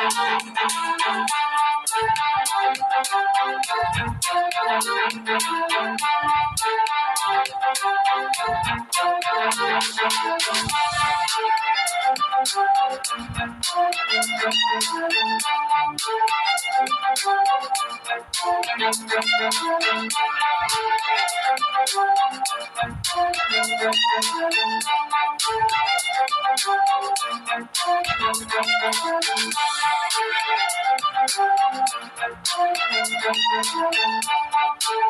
Thank you. I'm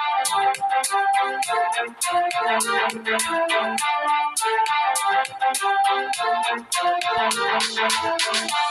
Thank you.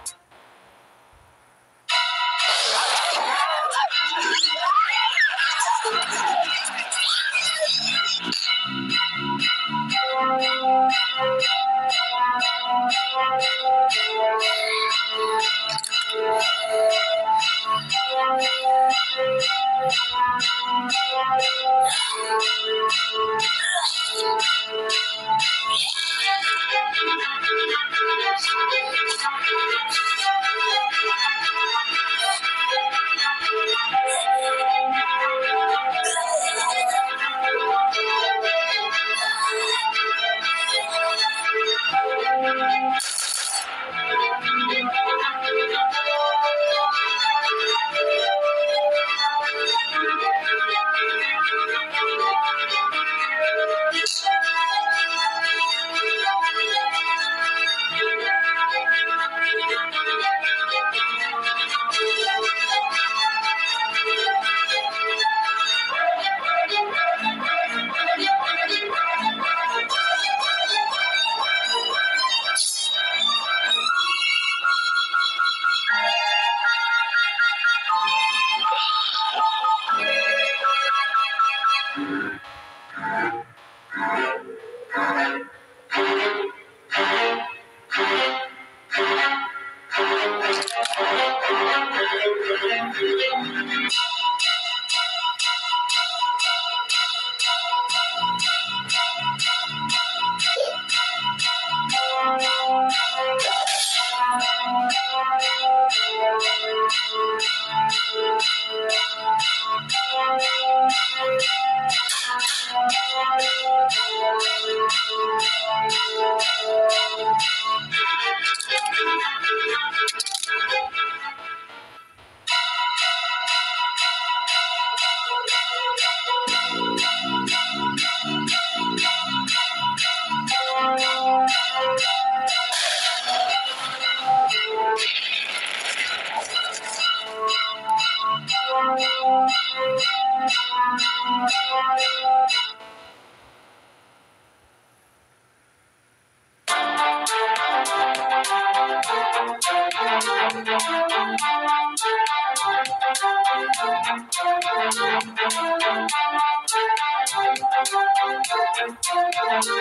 Thank you.